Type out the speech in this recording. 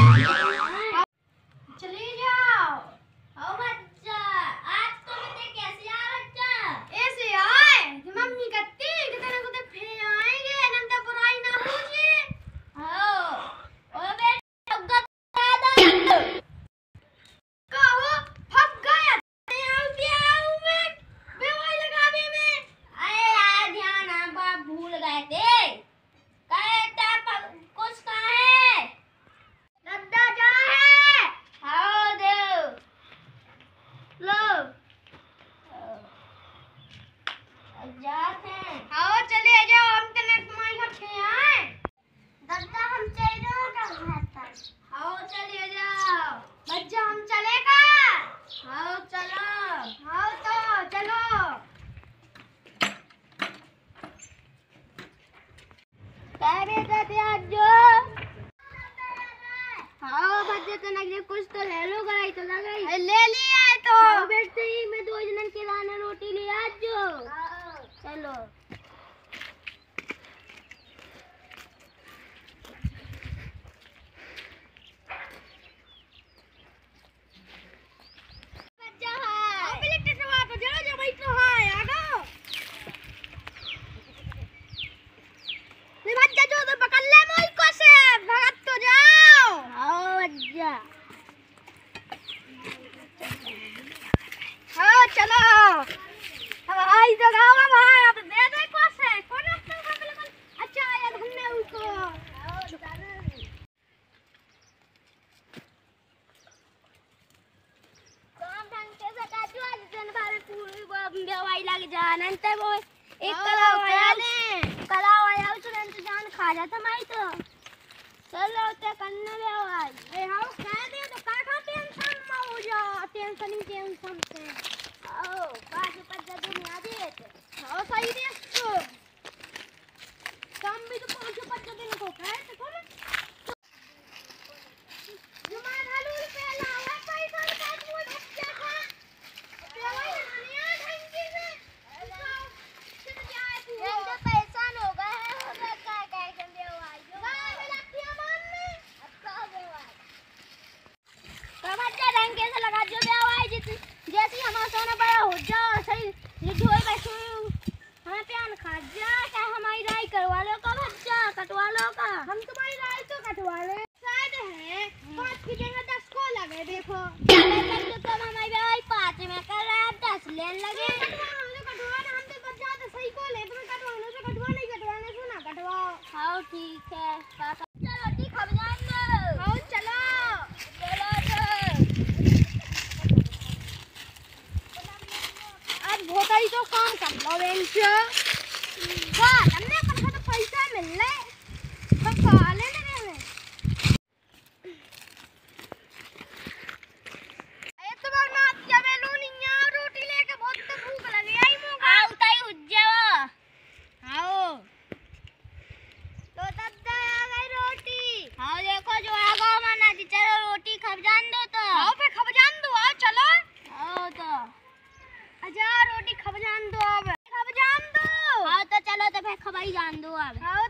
Yeah. जाते हैं। आओ चले जाओ हम तने तुम्हारे घर थे आए। दादा हम चल रहे हैं आओ चले जाओ। बच्चा हम चलेगा? आओ चलो। आओ तो चलो। क्या बेटा आज जो। आओ बच्चे तो कुछ तो ले लो कराई तो ले लिया है तो। बैठते ही मैं दो जनन के दाना रोटी ले आज जो। चलो। तो तो तो चलो। आई तो भाई अब दे दे को से। कौन अपने को बिल्कुल अच्छा आया धन्य उसको काम ढंग से सका आज दिन भर पूरी बेवाई लग जा नंतर वो एक हाँ, आया चले। कलाव आया उस तुरंत जान खा जाता माई तो। चलो ते करने बेवाई ए हाँ कह दे तो का का टेंशन में हो जा टेंशन ही टेंशन से आओ बाजू पर जब दुनिया दे हाँ सही दे तो काम भी तो पाँच पाँच दिन को कहे तो कौन जुमान हालू पे लावा पैसा का तू बच्चा का बेवाई दुनिया ढंग से कित जाए तू ये जो पैसा होगा है हो गया क्या क्या कर बेवाई जो गाय में लगती है मानने अब का बेवाई कमर के रंग से लगा जो बेवाई जित जैसी हमारा सोना बड़ा हो जाओ सही ये ढोल बैठो हमें प्यान खा जा क्या हमारी राई करवा लो का बच्चा का? हम तुम्हारी राय तो कटवा शायद है। पाँच की जगह दस को लगे देखो। तो तुम हमारी बेवाई पाँच में कर रहे हैं दस लेन लगे। कटवा हमने कटवाना हम तो बच्चा तो सही को ले तुम्हें कटवाने से कटवा नहीं कटवाने से ना कटवाओ। हाँ ठीक है चलो ठीक अब जान दो चलो। चलो बहुत ही तो काम कर लो बेंच। वाह हमने अपन तो पैसा मिल रहे तो तो तो हाँ देखो जो आगा मना थी चलो रोटी जान दो तो। तो अब आओ तो चलो तो फिर खबाई जान दो अब आओ